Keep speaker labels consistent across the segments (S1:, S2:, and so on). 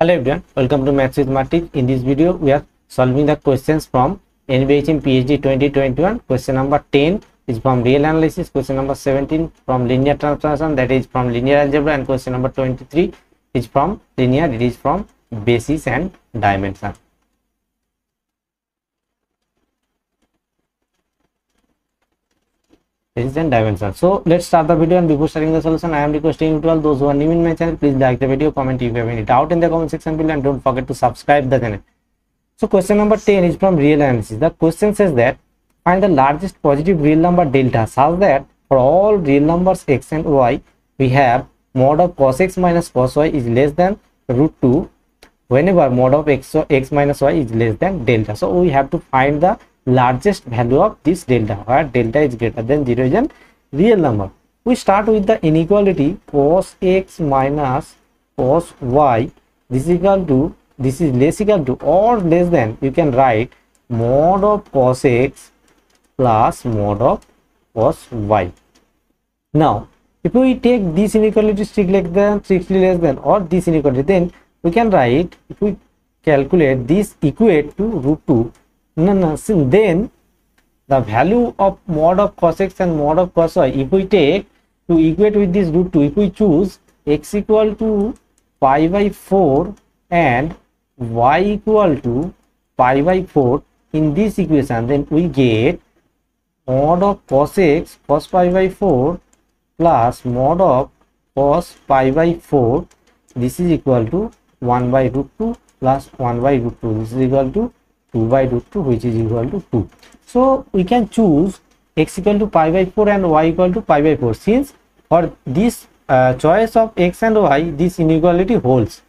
S1: Hello everyone, welcome to Maths with Smart Tips. In this video, we are solving the questions from NBHM PhD 2021. Question number 10 is from real analysis. Question number 17 from linear transformation, that is from linear algebra, and question number 23 is from linear, it is from basis and dimension. Basis and dimension. So let's start the video and before starting the solution, I am requesting you to all those who are new in my channel, please like the video, comment if you have any doubt in the comment section below and don't forget to subscribe the channel. So question number 10 is from real analysis. The question says that find the largest positive real number delta such that for all real numbers x and y we have mod of cos x minus cos y is less than root 2 whenever mod of x, x minus y is less than delta. So we have to find the largest value of this delta where delta is greater than 0 is real number. We start with the inequality cos x minus cos y this is equal to this is less equal to or less than you can write mod of cos x plus mod of cos y. Now if we take this inequality strictly less than strictly less than or this inequality then we can write if we calculate this equate to root 2 no no then the value of mod of cos x and mod of cos y if we take to equate with this root 2 if we choose x equal to pi by 4 and y equal to pi by 4 in this equation then we get mod of cos x cos pi by 4 plus mod of cos pi by 4 this is equal to 1 by root 2 plus 1 by root 2 this is equal to 2 by root 2 which is equal to 2 so we can choose x equal to pi by 4 and y equal to pi by 4 since for this uh, choice of x and y this inequality holds.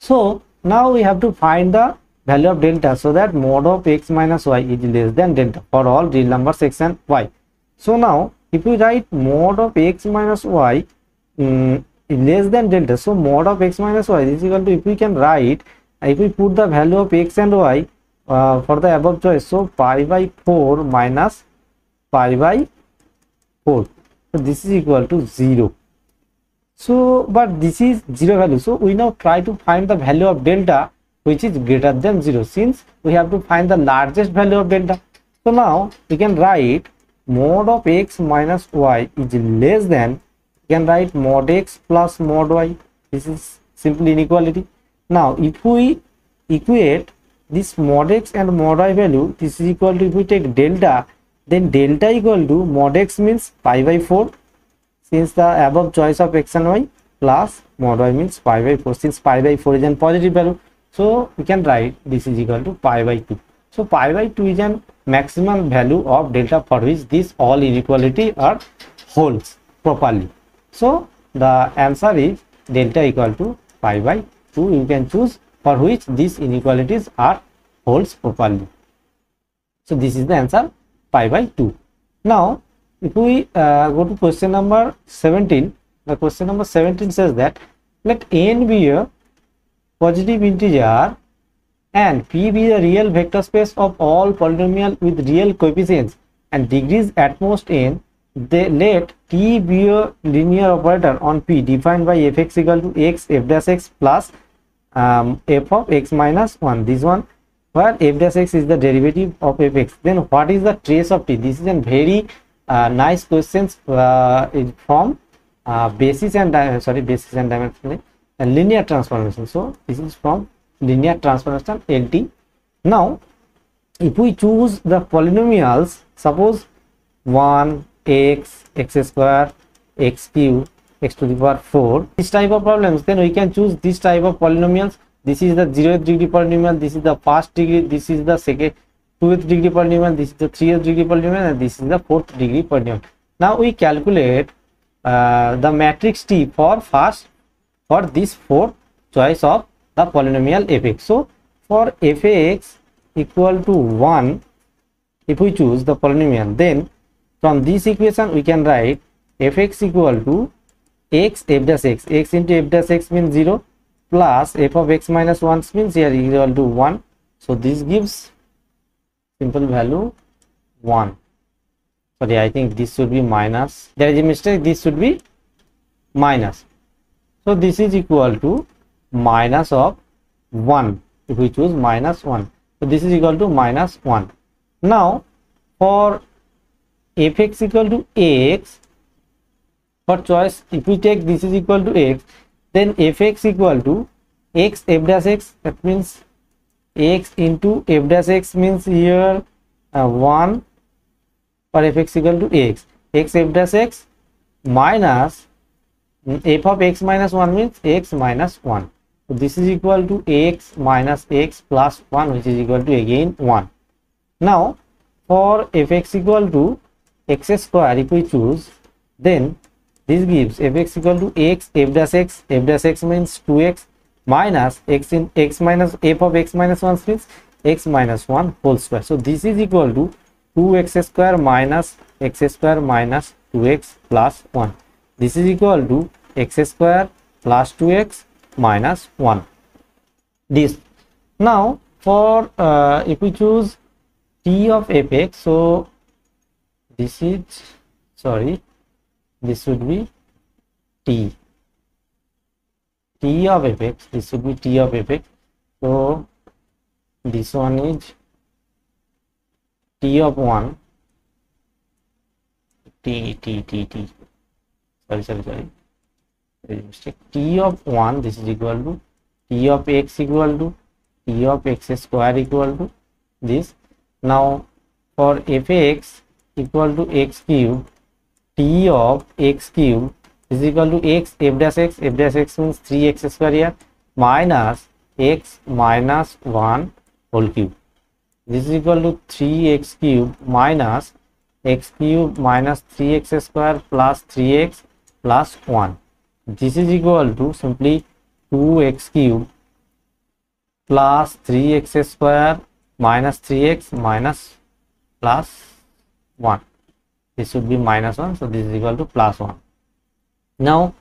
S1: So now we have to find the value of delta so that mod of x minus y is less than delta for all real numbers x and y. So now if we write mod of x minus y um, less than delta so mod of x minus y is equal to if we can write if we put the value of x and y uh, for the above choice so pi by 4 minus pi by 4 so this is equal to 0 so but this is 0 value. So we now try to find the value of delta which is greater than 0 since we have to find the largest value of delta. So now we can write mod of x minus y is less than we can write mod x plus mod y. This is simply inequality now, if we equate this mod x and mod y value, this is equal to if we take delta, then delta equal to mod x means pi by 4 since the above choice of x and y plus mod y means pi by 4 since pi by 4 is a positive value. So, we can write this is equal to pi by 2. So, pi by 2 is a maximum value of delta for which this all inequality are holds properly. So, the answer is delta equal to pi by 2 you can choose for which these inequalities are holds properly. So this is the answer pi by 2 now if we uh, go to question number 17 the question number 17 says that let n be a positive integer and p be the real vector space of all polynomial with real coefficients and degrees at most n they let t be a linear operator on p defined by fx equal to x f dash x plus um, f of x minus 1 this one where f dash x is the derivative of fx then what is the trace of t? This is a very uh, nice questions uh, from uh, basis and sorry basis and dimension linear transformation. So this is from linear transformation lt now if we choose the polynomials suppose 1 x x square x cube x to the power 4 this type of problems then we can choose this type of polynomials. This is the 0th degree polynomial this is the first degree this is the second 2th degree polynomial this is the 3th degree polynomial and this is the 4th degree polynomial. Now we calculate uh, the matrix t for first for this fourth choice of the polynomial fx so for fx equal to 1 if we choose the polynomial then from this equation we can write fx equal to x f dash x. x into f dash x means 0 plus f of x minus 1 means here equal to 1 so this gives simple value 1 sorry i think this should be minus. There is a mistake. This should be minus. So this is equal to minus of 1 if we choose minus 1 so this is equal to minus 1 now for fx equal to x for choice if we take this is equal to x then fx equal to x f dash x that means x into f dash x means here uh, 1 for fx equal to x x f dash x minus mm, f of x minus 1 means x minus 1 so this is equal to x minus x plus 1 which is equal to again 1 now for fx equal to x square if we choose then this gives fx equal to x f dash x f dash x means 2x minus x in x minus f of x minus 1 means x minus 1 whole square. So this is equal to 2x square minus x square minus 2x plus 1 this is equal to x square plus 2x minus 1 this. Now for uh, if we choose t of fx so this is sorry this would be t. T of fx this would be t of fx so this one is t of 1 t t t t. Sorry sorry sorry. T of 1 this is equal to t of x equal to t of x square equal to this. Now for fx equal to x cube t of x cube is equal to x f dash x f dash x means 3x square here minus x minus 1 whole cube. This is equal to 3x cube minus x cube minus 3x square plus 3x plus 1 this is equal to simply 2x cube plus 3x square minus 3x minus plus 1 this should be minus 1 so this is equal to plus 1 now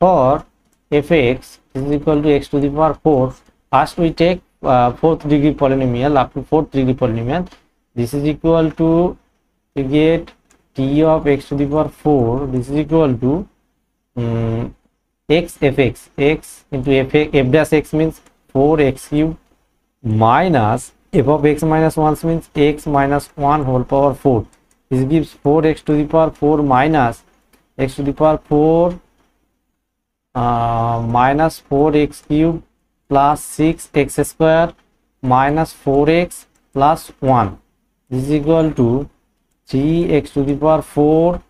S1: for fx is equal to x to the power 4 first we take uh, fourth degree polynomial up to fourth degree polynomial. This is equal to we get t of x to the power 4 this is equal to um, x fx. X into f, f dash x means 4x cube minus f of x minus 1 means x minus 1 whole power 4 this gives 4x to the power 4 minus x to the power 4 uh, minus 4x cube plus 6x square minus 4x plus 1 this is equal to 3x to the power 4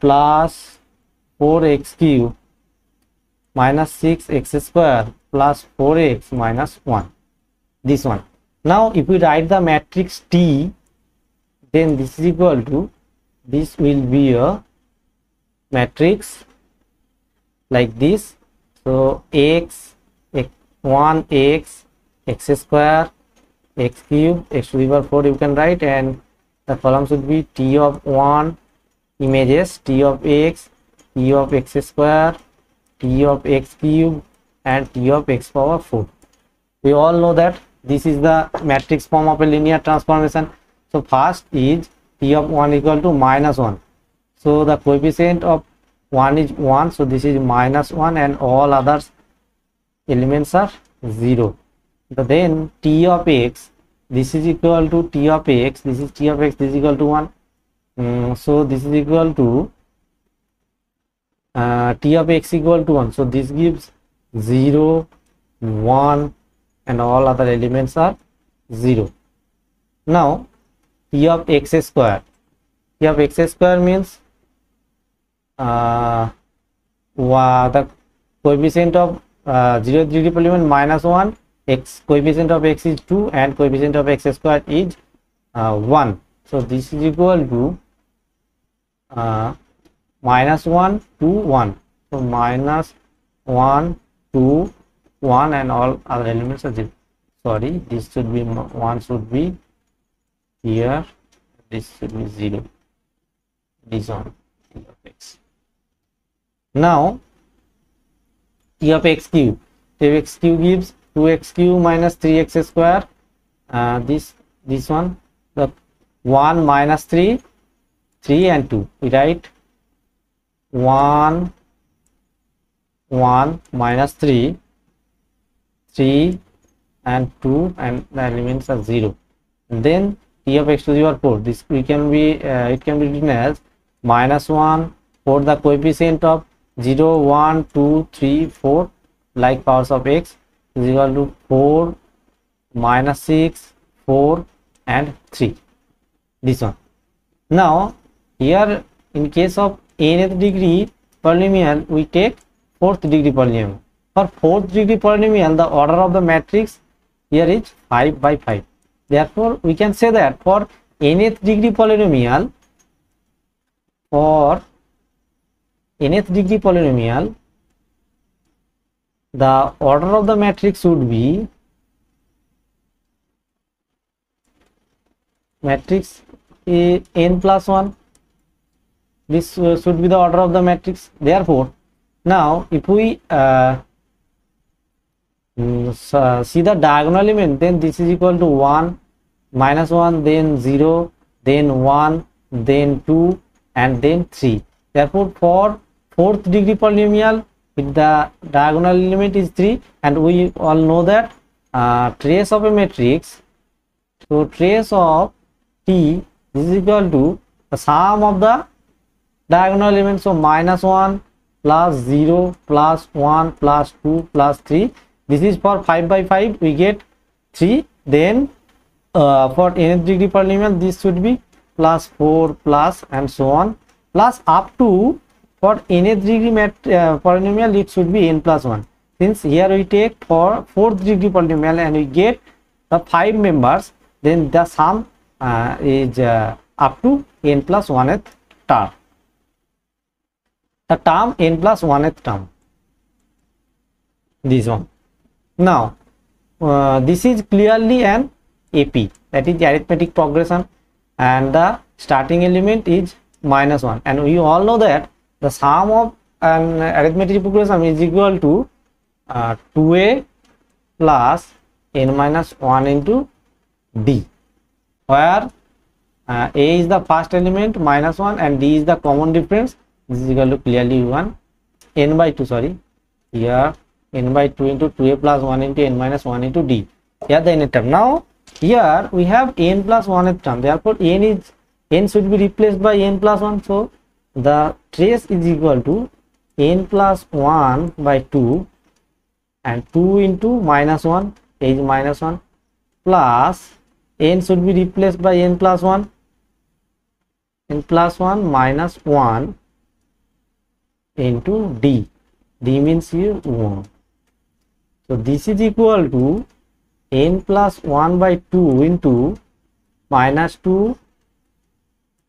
S1: plus 4x cube minus 6x square plus 4x minus 1 this one. Now if we write the matrix t then this is equal to this will be a matrix like this. So x, x 1 x x square x cube x to the power 4 you can write. And the column should be t of 1 images t of x t of x square t of x cube and t of x power 4 we all know that this is the matrix form of a linear transformation so first is t of 1 equal to minus 1 so the coefficient of 1 is 1 so this is minus 1 and all others elements are 0 but then t of x this is equal to t of x. This is t of x this is equal to 1 um, so this is equal to uh, t of x equal to 1 so this gives 0 1 and all other elements are 0 now t of x square. T of x square means uh, the coefficient of uh, 0 degree polynomial minus 1 x coefficient of x is 2 and coefficient of x square is uh, 1 so this is equal to uh, minus 1 to 1 so minus 1 2 1 and all other elements are 0 sorry this should be 1 should be here this should be 0 this one t of x now t of x cube t of x cube gives 2x cube minus 3x square. Uh, this this one the 1 minus 3 3 and 2 we write 1 1 minus 3 3 and 2 and the elements are 0 and then t of x to the power 4 this we can be uh, it can be written as minus 1 for the coefficient of 0 1 2 3 4 like powers of x is equal to 4 minus 6 4 and 3 this one. Now here in case of nth degree polynomial we take fourth degree polynomial. For fourth degree polynomial the order of the matrix here is 5 by 5 therefore we can say that for nth degree polynomial for nth degree polynomial the order of the matrix would be matrix a n plus 1 this uh, should be the order of the matrix. Therefore now if we uh, mm, see the diagonal element then this is equal to 1 minus 1 then 0 then 1 then 2 and then 3 therefore for fourth degree polynomial with the diagonal element is 3 and we all know that uh, trace of a matrix so trace of t is equal to the sum of the diagonal elements so minus 1 plus 0 plus 1 plus 2 plus 3 this is for 5 by 5 we get 3 then uh, for nth degree polynomial this should be plus 4 plus and so on. Plus up to for nth degree uh, polynomial it should be n plus 1 since here we take for fourth degree polynomial and we get the five members then the sum uh, is uh, up to n plus 1th term. The term n plus 1th term. This one now uh, this is clearly an ap that is the arithmetic progression. And the starting element is minus 1 and we all know that the sum of an arithmetic progression is equal to uh, 2a plus n minus 1 into d where uh, a is the first element minus 1 and d is the common difference. This is equal to clearly 1 n by 2 sorry. Here n by 2 into 2a plus 1 into n minus 1 into d. Here the nth term. Now here we have n plus 1th term. Therefore n is n should be replaced by n plus 1 so the trace is equal to n plus 1 by 2 and 2 into minus 1 is minus 1 plus n should be replaced by n plus 1 n plus 1 minus 1 into d. D means here 1 so this is equal to n plus 1 by 2 into minus 2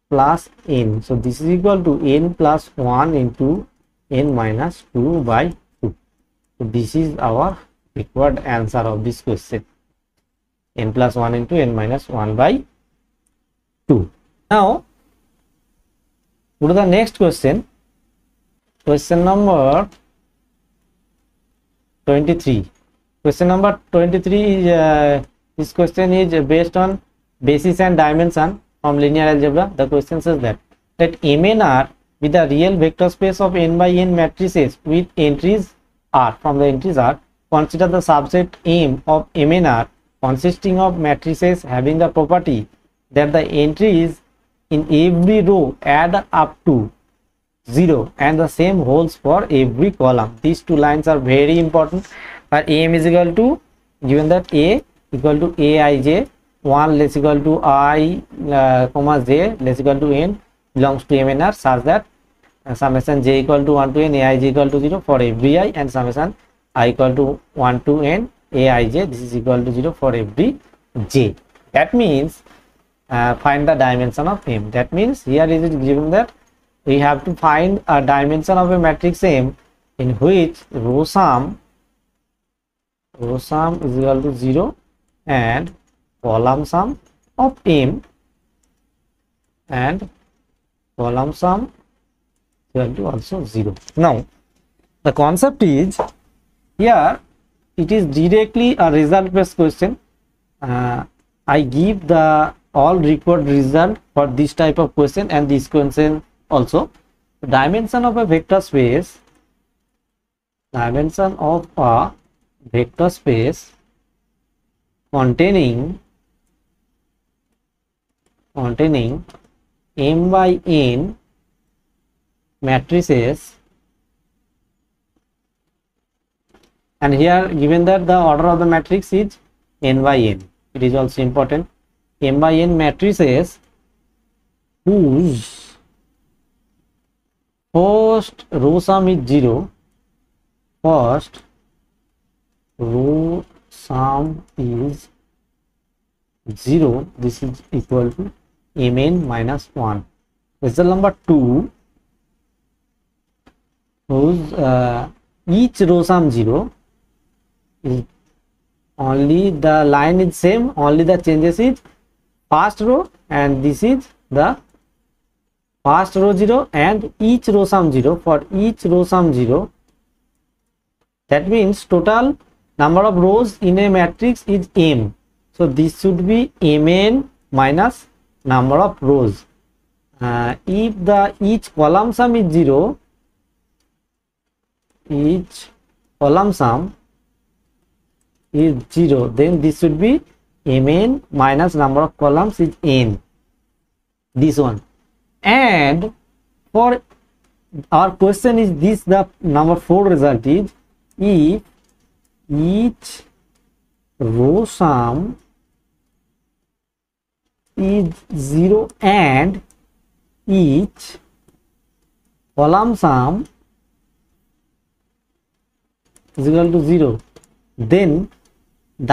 S1: plus n. So this is equal to n plus 1 into n minus 2 by 2 so this is our required answer of this question. n plus 1 into n minus 1 by 2 now go to the next question. Question number 23 question number 23 is uh, this question is based on basis and dimension from linear algebra. The question says that let mnr be the real vector space of n by n matrices with entries r from the entries r consider the subset m of mnr consisting of matrices having the property that the entries in every row add up to 0 and the same holds for every column. These two lines are very important. But am is equal to given that a equal to aij 1 less equal to i uh, comma j less equal to n belongs to mnr such that uh, summation j equal to 1 to n aij equal to 0 for every i and summation i equal to 1 to n aij this is equal to 0 for every j. That means uh, find the dimension of m. That means here is it given that we have to find a dimension of a matrix m in which row sum row sum is equal to 0 and column sum of m and column sum equal to also 0 now the concept is here it is directly a result based question. Uh, i give the all required result for this type of question and this question also dimension of a vector space dimension of a vector space containing containing m by n matrices and here given that the order of the matrix is n by n it is also important. m by n matrices whose first row sum is 0 first row sum is 0 this is equal to mn minus 1 result number 2 whose uh, each row sum 0 is only the line is same only the changes is first row and this is the first row 0 and each row sum 0 for each row sum 0 that means total number of rows in a matrix is m. So this should be mn minus number of rows. Uh, if the each column sum is 0 each column sum is 0 then this should be mn minus number of columns is n. This one and for our question is this the number 4 result is if each row sum is 0 and each column sum is equal to 0 then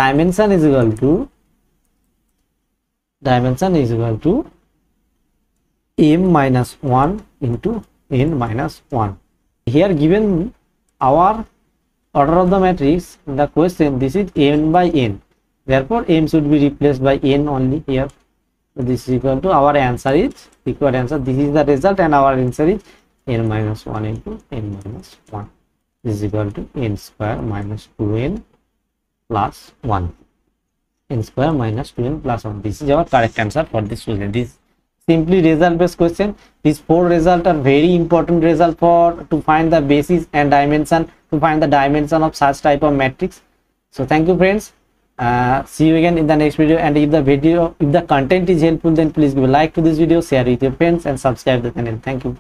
S1: dimension is equal to dimension is equal to m minus 1 into n minus 1 here given our order of the matrix the question this is n by n. Therefore m should be replaced by n only here. So this is equal to our answer is equal answer this is the result and our answer is n minus 1 into n minus 1 this is equal to n square minus 2n plus 1 n square minus 2n plus 1 this is our correct answer for this question this simply result based question. These four results are very important result for to find the basis and dimension to find the dimension of such type of matrix. So thank you friends. Uh, see you again in the next video. And if the video if the content is helpful then please give a like to this video share with your friends and subscribe the channel. Thank you